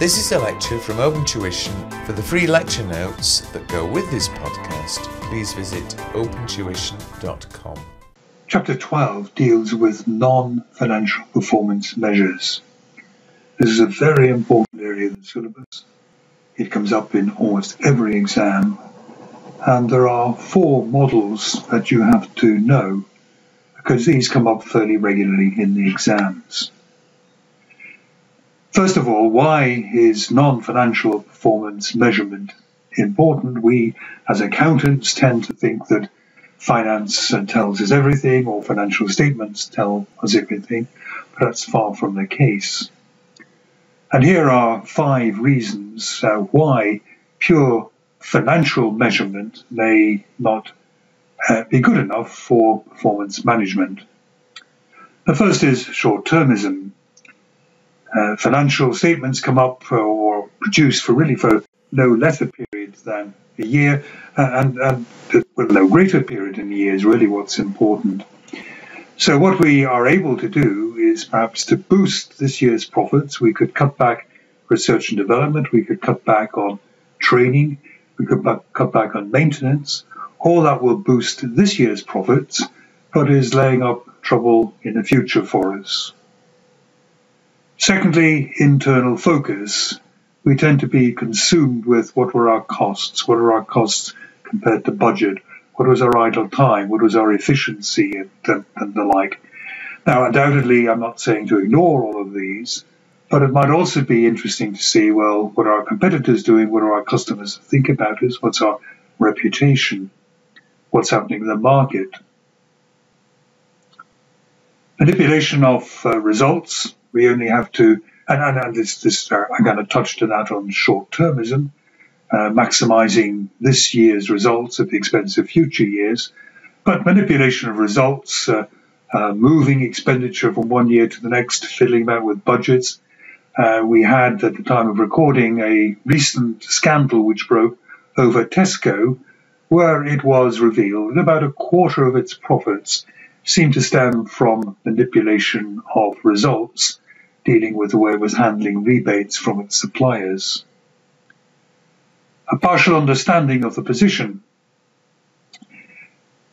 This is a lecture from Open Tuition. For the free lecture notes that go with this podcast, please visit opentuition.com. Chapter 12 deals with non financial performance measures. This is a very important area of the syllabus. It comes up in almost every exam, and there are four models that you have to know because these come up fairly regularly in the exams. First of all, why is non financial performance measurement important? We, as accountants, tend to think that finance tells us everything or financial statements tell us everything, but that's far from the case. And here are five reasons uh, why pure financial measurement may not uh, be good enough for performance management. The first is short termism uh, financial statements come up or produced for really for no lesser period than a year, uh, and, and no greater period in a year is really what's important. So what we are able to do is perhaps to boost this year's profits. We could cut back research and development. We could cut back on training. We could cut back on maintenance. All that will boost this year's profits, but is laying up trouble in the future for us. Secondly, internal focus. We tend to be consumed with what were our costs, what are our costs compared to budget, what was our idle time, what was our efficiency, and, and, the like. Now, undoubtedly, I'm not saying to ignore all of these, but it might also be interesting to see well, what are our competitors doing? What are our customers think about us? What's our reputation? What's happening in the market? Manipulation of uh, results. We only have to, and, and, and this, this uh, I'm going to touch to that on short termism, uh, maximizing this year's results at the expense of future years. But manipulation of results, uh, uh moving expenditure from one year to the next, filling that with budgets. Uh, we had at the time of recording a recent scandal which broke over Tesco, where it was revealed that about a quarter of its profits seemed to stem from manipulation of results dealing with the way it was handling rebates from its suppliers. A partial understanding of the position.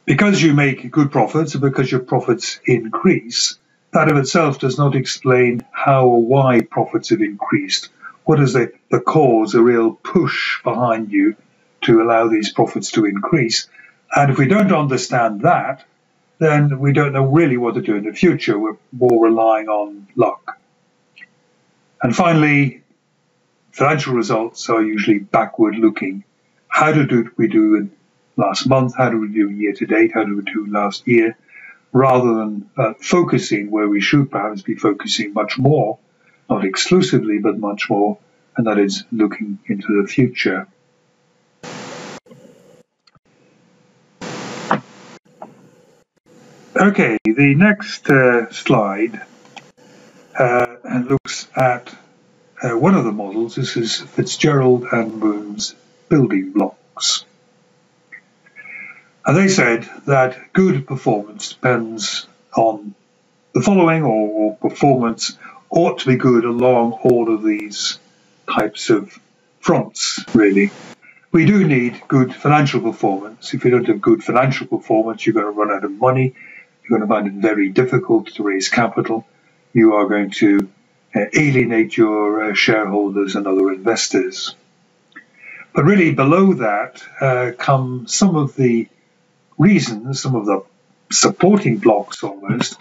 Because you make good profits because your profits increase, that of itself does not explain how or why profits have increased. What is the, the cause, a real push behind you to allow these profits to increase? And if we don't understand that, then we don't know really what to do in the future. We're more relying on luck. And finally, financial results are usually backward looking. How did we do in last month? How did we do year to date? How did we do last year? Rather than uh, focusing where we should perhaps be focusing much more, not exclusively, but much more, and that is looking into the future. Okay, the next uh, slide uh, looks at uh, one of the models. This is Fitzgerald and Moon's building blocks. And they said that good performance depends on the following, or performance ought to be good along all of these types of fronts, really. We do need good financial performance. If you don't have good financial performance, you're going to run out of money. You're going to find it very difficult to raise capital you are going to uh, alienate your uh, shareholders and other investors. But really, below that uh, come some of the reasons, some of the supporting blocks almost,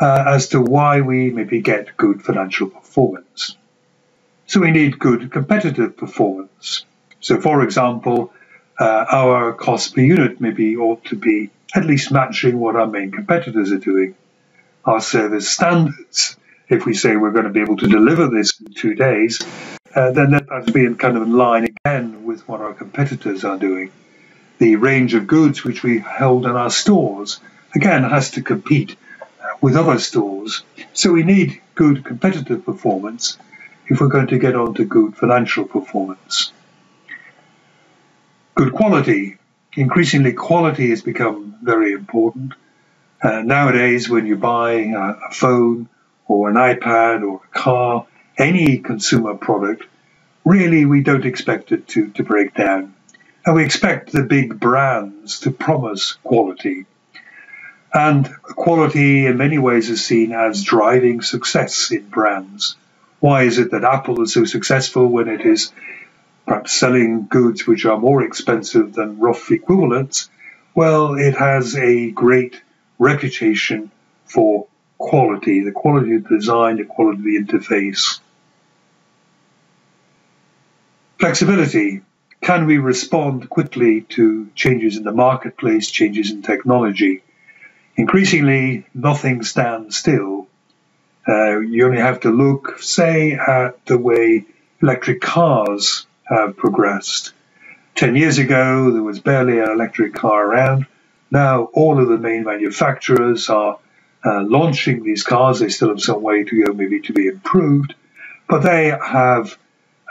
uh, as to why we maybe get good financial performance. So we need good competitive performance. So, for example, uh, our cost per unit maybe ought to be at least matching what our main competitors are doing our service standards. If we say we're going to be able to deliver this in two days, uh, then that has to be in kind of in line again with what our competitors are doing. The range of goods which we hold in our stores, again, has to compete uh, with other stores. So we need good competitive performance if we're going to get on to good financial performance. Good quality. Increasingly, quality has become very important. Uh, nowadays, when you buy a, phone or an iPad or a car, any consumer product, really we don't expect it to, to break down. And we expect the big brands to promise quality. And quality in many ways is seen as driving success in brands. Why is it that Apple is so successful when it is perhaps selling goods which are more expensive than rough equivalents? Well, it has a great reputation for quality, the quality of the design, the quality of the interface. Flexibility. Can we respond quickly to changes in the marketplace, changes in technology? Increasingly, nothing stands still. Uh, you only have to look, say, at the way electric cars have progressed. Ten years ago, there was barely an electric car around. Now, all of the main manufacturers are uh, launching these cars. They still have some way to go, maybe to be improved, but they have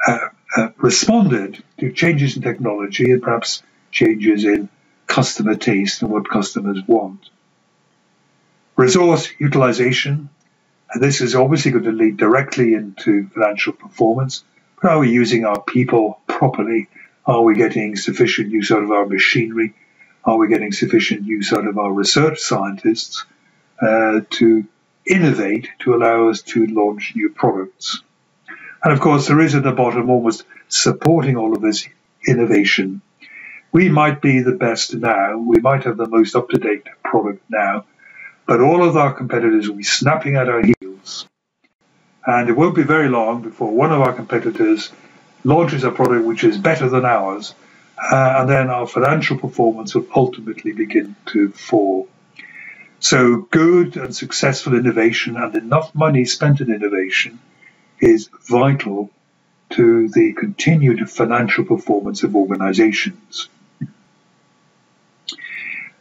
uh, uh, responded to changes in technology and perhaps changes in customer taste and what customers want. Resource utilization, and this is obviously going to lead directly into financial performance. But are we using our people properly? Are we getting sufficient use out of our machinery? Are we getting sufficient use out of our research scientists uh, to innovate to allow us to launch new products? And of course, there is at the bottom almost supporting all of this innovation. We might be the best now, we might have the most up to date product now, but all of our competitors will be snapping at our heels. And it won't be very long before one of our competitors launches a product which is better than ours, uh, and then our financial performance will ultimately begin to fall. So, good and successful innovation and enough money spent in innovation is vital to the continued financial performance of organizations.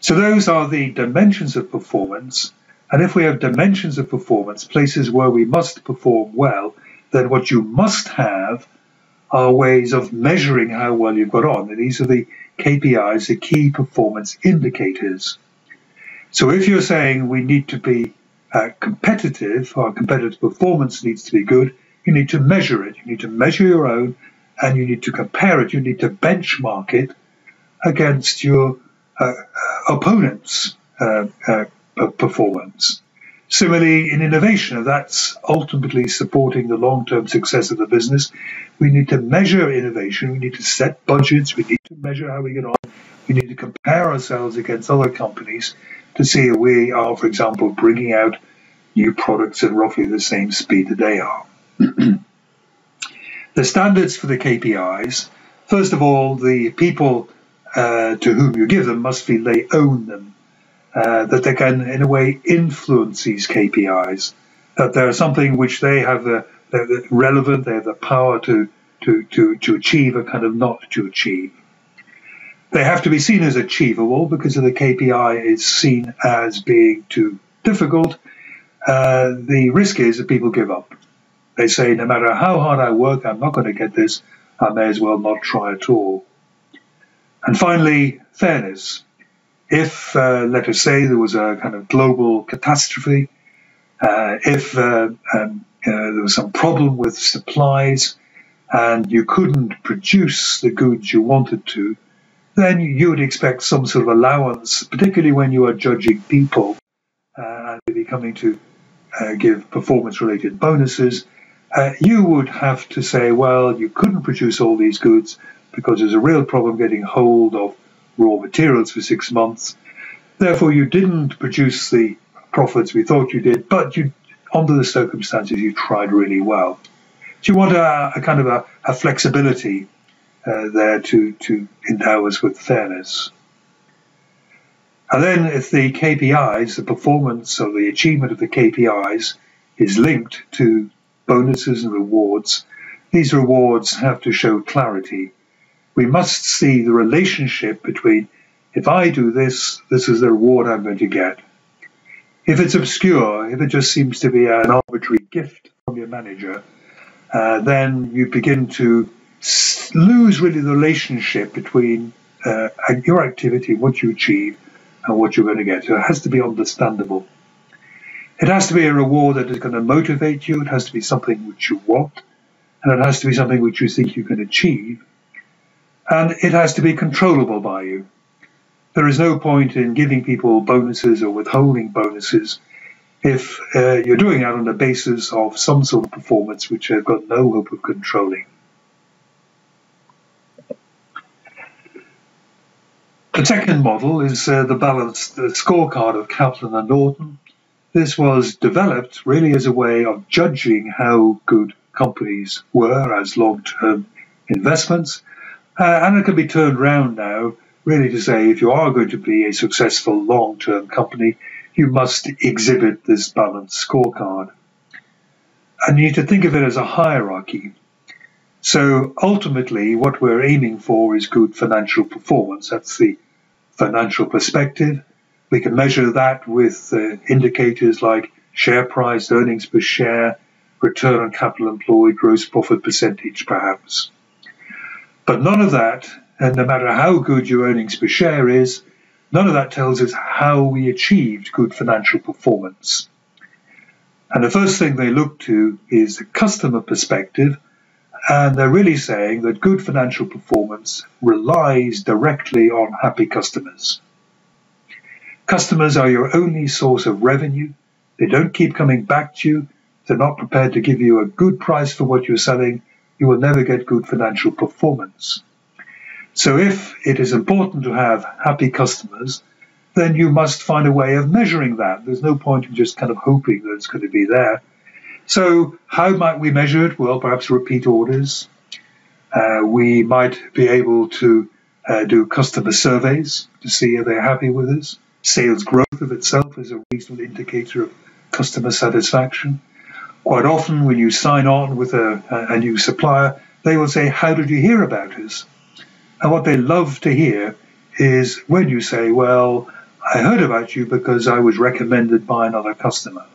So those are the dimensions of performance. And if we have dimensions of performance, places where we must perform well, then what you must have are ways of measuring how well you've got on. And these are the KPIs, the key performance indicators. So if you're saying we need to be uh, competitive, our competitive performance needs to be good, you need to measure it. You need to measure your own and you need to compare it. You need to benchmark it against your uh, opponent's uh, uh, performance. Similarly, in innovation, that's ultimately supporting the long term success of the business. We need to measure innovation. We need to set budgets. We need to measure how we get on. We need to compare ourselves against other companies to see if we are, for example, bringing out new products at roughly the same speed that they are. the standards for the KPIs first of all, the people uh, to whom you give them must feel they own them, uh, that they can, in a way, influence these KPIs, that they're something which they have the, the relevant, they have the power to, to, to, to achieve and kind of not to achieve. They have to be seen as achievable because if the KPI is seen as being too difficult, uh, the risk is that people give up. They say, no matter how hard I work, I'm not going to get this. I may as well not try at all. And finally, fairness. If, uh, let us say, there was a kind of global catastrophe, uh, if uh, um, there was some problem with supplies and you couldn't produce the goods you wanted to, then you would expect some sort of allowance, particularly when you are judging people uh, and maybe coming to uh, give performance related bonuses. Uh, you would have to say, well, you couldn't produce all these goods because there's a real problem getting hold of raw materials for six months. Therefore, you didn't produce the profits we thought you did, but you, under the circumstances, you tried really well. So you want a, a kind of a, a flexibility uh, there to, to endow us with fairness. And then if the KPIs, the performance or the achievement of the KPIs is linked to bonuses and rewards, these rewards have to show clarity. We must see the relationship between if I do this, this is the reward I'm going to get. If it's obscure, if it just seems to be an arbitrary gift from your manager, uh, then you begin to lose really the relationship between uh, your activity, what you achieve, and what you're going to get. So it has to be understandable. It has to be a reward that is going to motivate you. It has to be something which you want. And it has to be something which you think you can achieve. And it has to be controllable by you. There is no point in giving people bonuses or withholding bonuses if uh, you're doing that on the basis of some sort of performance which you've got no hope of controlling. The second model is uh, the balanced scorecard of Kaplan and Norton. This was developed really as a way of judging how good companies were as long-term investments, uh, and it can be turned around now really to say if you are going to be a successful long-term company, you must exhibit this balanced scorecard. And you need to think of it as a hierarchy. So ultimately, what we're aiming for is good financial performance. That's the financial perspective. We can measure that with uh, indicators like share price, earnings per share, return on capital employed, gross profit percentage, perhaps. But none of that, and no matter how good your earnings per share is, none of that tells us how we achieved good financial performance. And the first thing they look to is the customer perspective, and they're really saying that good financial performance relies directly on happy customers. Customers are your only source of revenue. They don't keep coming back to you. They're not prepared to give you a good price for what you're selling. You will never get good financial performance. So if it is important to have happy customers, then you must find a way of measuring that. There's no point in just kind of hoping that it's going to be there. So, how might we measure it? Well, perhaps repeat orders. Uh, we might be able to uh, do customer surveys to see if they're happy with us. Sales growth of itself is a reasonable indicator of customer satisfaction. Quite often, when you sign on with a, a new supplier, they will say, How did you hear about us? And what they love to hear is when you say, Well, I heard about you because I was recommended by another customer.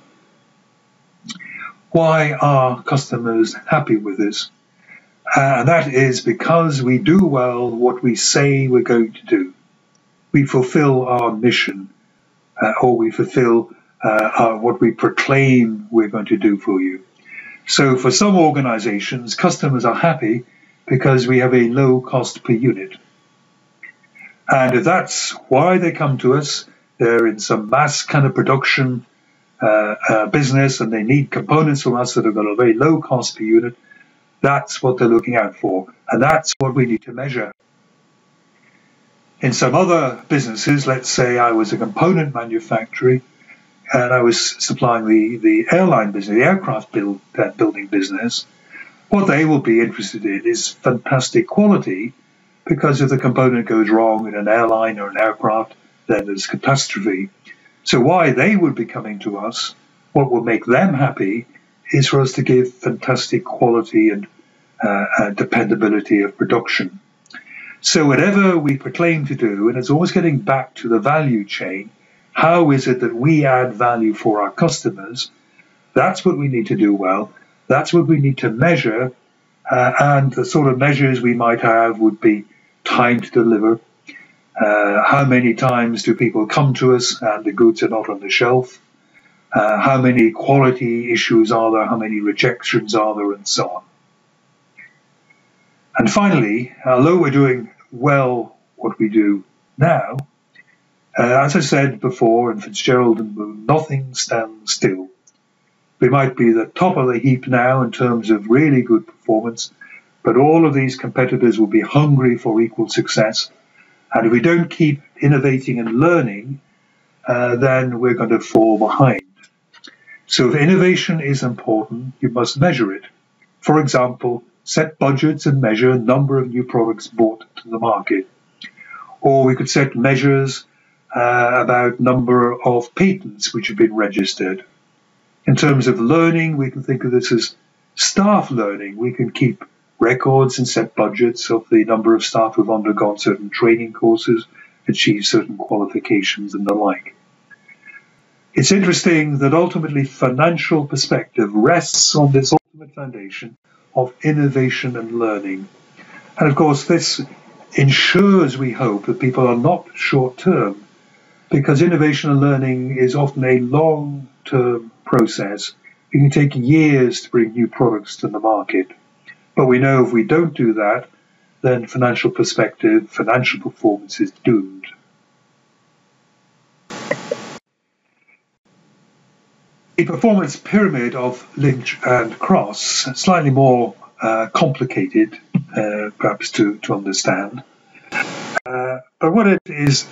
Why are customers happy with this? And that is because we do well what we say we're going to do. We fulfill our mission, uh, or we fulfill uh, our, what we proclaim we're going to do for you. So, for some organizations, customers are happy because we have a low cost per unit. And if that's why they come to us, they're in some mass kind of production uh, uh, business and they need components from us that have got a very low cost per unit, that's what they're looking out for. And that's what we need to measure. In some other businesses, let's say I was a component manufacturer and I was supplying the, the airline business, the aircraft build, uh, building business, what they will be interested in is fantastic quality because if the component goes wrong in an airline or an aircraft, then there's catastrophe. So why they would be coming to us, what will make them happy, is for us to give fantastic quality and uh, uh, dependability of production. So whatever we proclaim to do, and it's always getting back to the value chain, how is it that we add value for our customers? That's what we need to do well. That's what we need to measure. Uh, and the sort of measures we might have would be time to deliver, uh, how many times do people come to us and the goods are not on the shelf? Uh, how many quality issues are there? How many rejections are there? And so on. And finally, although we're doing well what we do now, uh, as I said before in Fitzgerald and Moon, nothing stands still. We might be the top of the heap now in terms of really good performance, but all of these competitors will be hungry for equal success and if we don't keep innovating and learning, uh, then we're going to fall behind. So if innovation is important, you must measure it. For example, set budgets and measure number of new products brought to the market. Or we could set measures uh, about number of patents which have been registered. In terms of learning, we can think of this as staff learning. We can keep records and set budgets of the number of staff who've undergone certain training courses, achieved certain qualifications, and the like. It's interesting that ultimately financial perspective rests on this ultimate foundation of innovation and learning. And of course, this ensures, we hope, that people are not short term, because innovation and learning is often a long term process, it can take years to bring new products to the market. But we know if we don't do that, then financial perspective, financial performance is doomed. The performance pyramid of Lynch and Cross, slightly more uh, complicated, uh, perhaps to, to understand. Uh, but what it is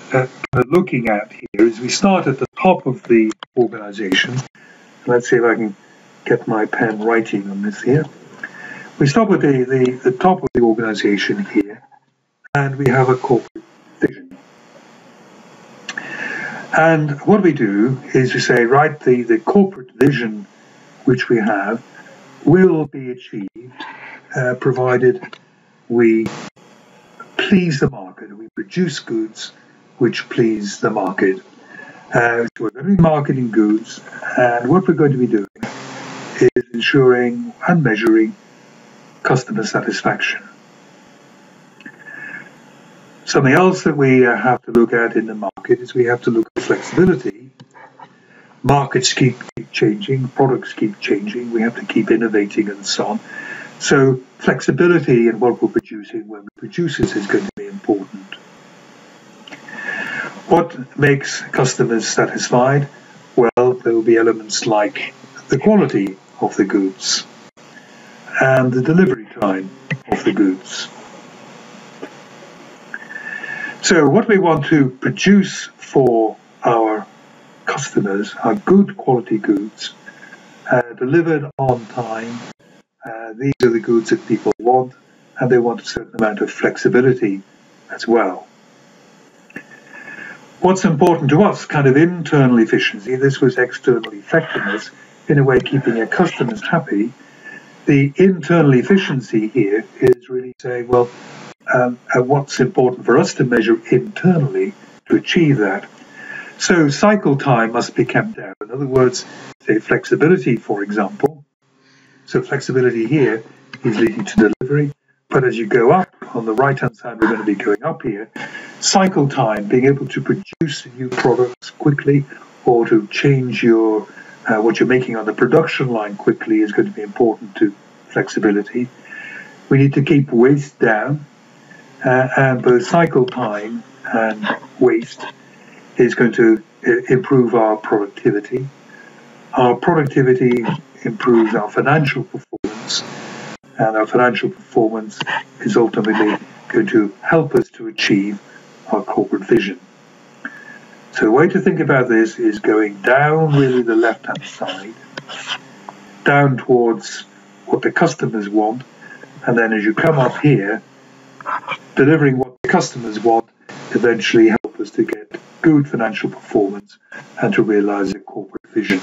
looking at here is we start at the top of the organization. Let's see if I can get my pen writing on this here. We start with the, the, the top of the organization here, and we have a corporate vision. And what we do is we say, right, the, the corporate vision which we have will be achieved uh, provided we please the market, we produce goods which please the market. Uh, so we're going to be marketing goods, and what we're going to be doing is ensuring and measuring customer satisfaction. Something else that we have to look at in the market is we have to look at flexibility. Markets keep changing, products keep changing, we have to keep innovating and so on. So flexibility in what we're producing when we produce it is going to be important. What makes customers satisfied? Well, there will be elements like the quality of the goods, and the delivery time of the goods. So, what we want to produce for our customers are good quality goods uh, delivered on time. Uh, these are the goods that people want, and they want a certain amount of flexibility as well. What's important to us, kind of internal efficiency, this was external effectiveness, in a way keeping your customers happy the internal efficiency here is really saying, well, um, what's important for us to measure internally to achieve that. So cycle time must be kept down. In other words, say flexibility, for example. So flexibility here is leading to delivery. But as you go up on the right hand side, we're going to be going up here. Cycle time, being able to produce new products quickly or to change your uh, what you're making on the production line quickly is going to be important to flexibility. We need to keep waste down, uh, and both cycle time and waste is going to uh, improve our productivity. Our productivity improves our financial performance, and our financial performance is ultimately going to help us to achieve our corporate vision. So the way to think about this is going down really the left hand side, down towards what the customers want, and then as you come up here, delivering what the customers want eventually help us to get good financial performance and to realize a corporate vision.